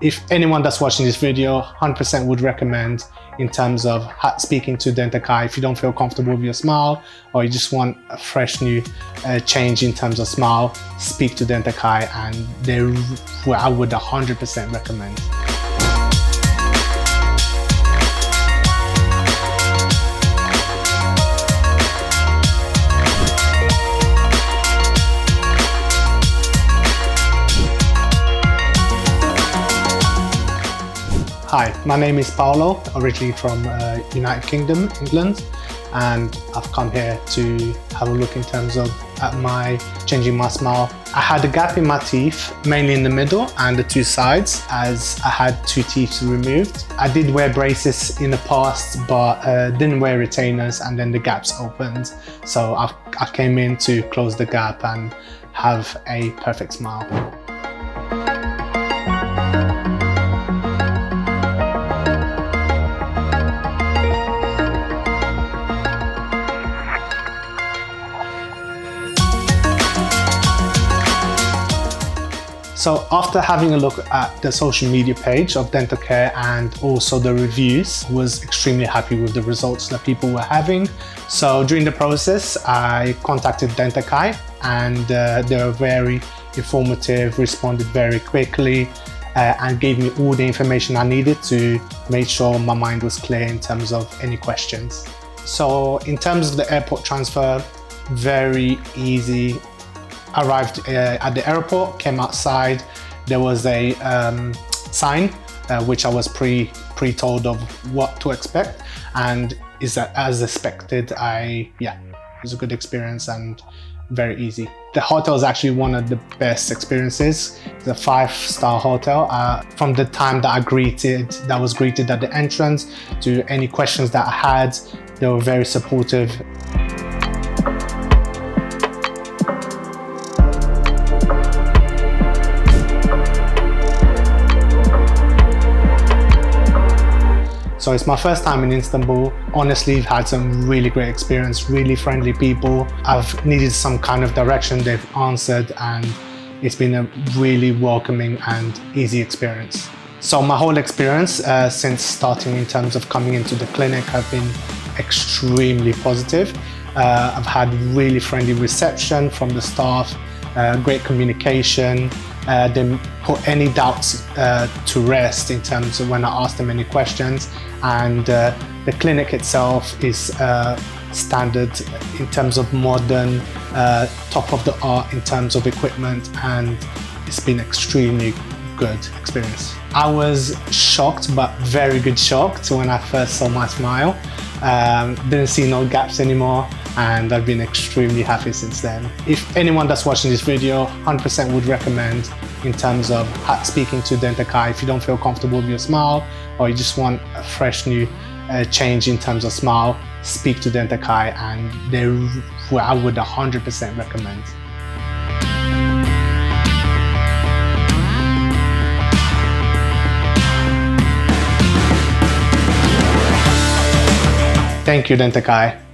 If anyone that's watching this video, 100% would recommend in terms of speaking to Dentakay if you don't feel comfortable with your smile or you just want a fresh new uh, change in terms of smile, speak to Dentakay and they I would 100% recommend. Hi, my name is Paulo, originally from uh, United Kingdom, England, and I've come here to have a look in terms of at my changing my smile. I had a gap in my teeth, mainly in the middle and the two sides, as I had two teeth removed. I did wear braces in the past, but uh, didn't wear retainers, and then the gaps opened. So I've, I came in to close the gap and have a perfect smile. So after having a look at the social media page of Dentakay and also the reviews, was extremely happy with the results that people were having. So during the process, I contacted Dentakay and uh, they were very informative, responded very quickly, uh, and gave me all the information I needed to make sure my mind was clear in terms of any questions. So in terms of the airport transfer, very easy arrived uh, at the airport, came outside, there was a um, sign uh, which I was pre pre told of what to expect, and is that as expected. I yeah, it was a good experience and very easy. The hotel is actually one of the best experiences. The five-star hotel. Uh, from the time that I greeted, that was greeted at the entrance, to any questions that I had, they were very supportive. So it's my first time in Istanbul. Honestly, I've had some really great experience, really friendly people. I've needed some kind of direction, they've answered and it's been a really welcoming and easy experience. So my whole experience uh, since starting in terms of coming into the clinic have been extremely positive. Uh, I've had really friendly reception from the staff, uh, great communication, uh, they put any doubts uh, to rest in terms of when I ask them any questions. And uh, the clinic itself is uh, standard in terms of modern, uh, top of the art in terms of equipment, and it's been extremely good experience. I was shocked, but very good shocked when I first saw my smile. Um, didn't see no gaps anymore and I've been extremely happy since then. If anyone that's watching this video, 100% would recommend in terms of speaking to Dentakay if you don't feel comfortable with your smile or you just want a fresh new uh, change in terms of smile, speak to Dentakay and they I would 100% recommend. Thank you, Dentakay.